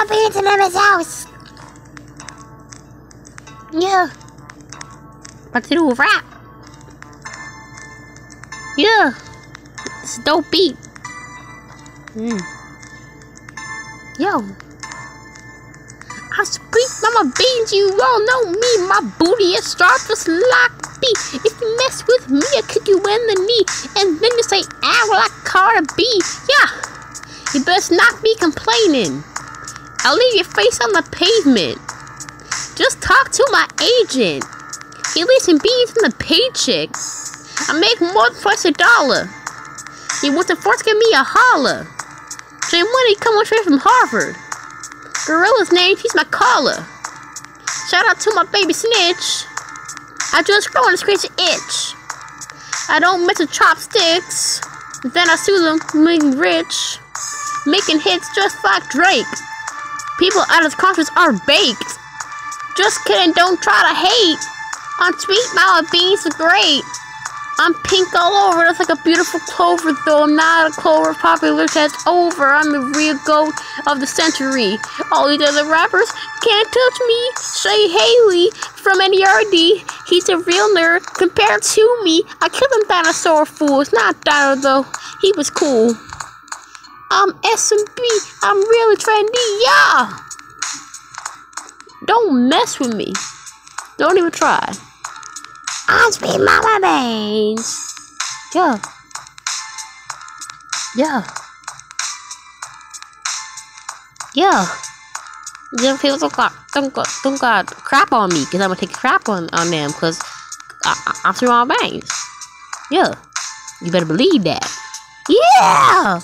Mama Beans in Emma's house. Yeah. About to do a rap. Yeah. It's a dope beat. Mm. Yo. I speak mama beans, you all know me. My booty is sharp just like. If you mess with me, I kick you in the knee. And then you say, ow, like Cardi B. Yeah. You best not be complaining. I'll leave your face on the pavement. Just talk to my agent. He leaves some beans in the paycheck. I make more than twice a dollar. He wants to force give me a holler. Jay Money coming straight from Harvard. Gorilla's name, he's my caller. Shout out to my baby snitch. I just grow on this crazy itch. I don't mess with chopsticks. Then I sue them, making rich. Making hits just like Drake. People out of conscience are baked. Just kidding, don't try to hate. On sweet mama beans are great. I'm pink all over, that's like a beautiful clover, though I'm not a clover popular, that's over. I'm the real goat of the century. All these other rappers can't touch me. Shay Haley from NERD, he's a real nerd compared to me. I killed him dinosaur fools, not Dino though. He was cool. I'm SMB, I'm really trendy, yeah! Don't mess with me. Don't even try. I'm sweet Mama Beans. Yeah. Yeah. Yeah. Then people don't got don't got don't got crap on me because I'm gonna take crap on on them because I, I, I'm through my bangs. Yeah. You better believe that. Yeah.